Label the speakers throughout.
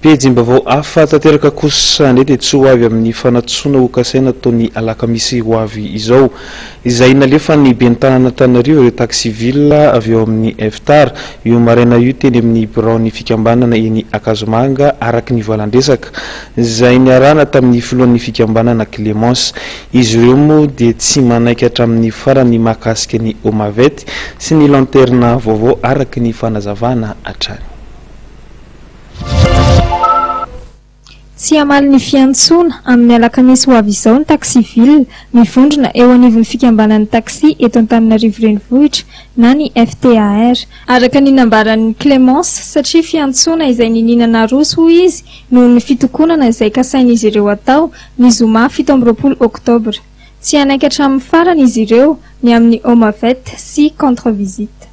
Speaker 1: Pejim-baovao hafa tanteraka kosa anie dia tsy ho avy amin'ny fanatsoina ho kasaina ataon'ny alakamisy ho avy izao, izay nalefan'ny ben'ny tanàn'Antananarivo ireo taxi-ville avy ao amin'ny Ftar, io maraina io teny amin'ny biraon'ny fikambanana eny Ankazomanga, araka ny valan-dresaka izay niarahana tamin'ny filohan'ny fikambanana Clémence. Izy ireo moa dia tsy manaiky hatramin'ny farany ny mahakasika ny Homavette sy ny lanterna vaovao, araka ny fanazavana hatrany.
Speaker 2: Tsy hamaly ny fiantsoana, amin'ny alakamisy ho avy izao ny Taxi Ville, mivondrona eo anivon'ny fikambanan'ny taxi eto Antananarivo Renivohitra na ny FTAR. Araka ny nambaran'i Clémence, satria fiantsoana izay niniana naroso hoy izy noho ny fitokonana izay kasain'izy ireo atao ny zoma fito amby roapolo oktobra. Tsy hanaiky hatramin'ny farany izy ireo ny amin'ny Home Avec sy Contre Visite.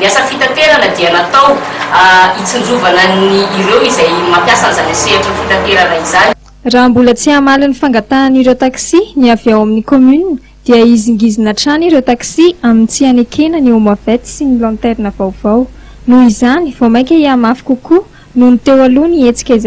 Speaker 3: Ny asa fitaterana dia natao hitsinjovana ny ireo izay mampiasa an'izany sehatry ny fitaterana izany.
Speaker 2: Raha mbola tsy hamaly ny fangatahan'ireo taxi ny avy ao amin'ny commune dia hizingizina hatrany ireo taxi amin'ny tsy hanekena ny homoavette sy ny lanterne vaovao. Noho izany, vao mainka hihamafy kokoa noho ny teo aloha ny hetsika izay.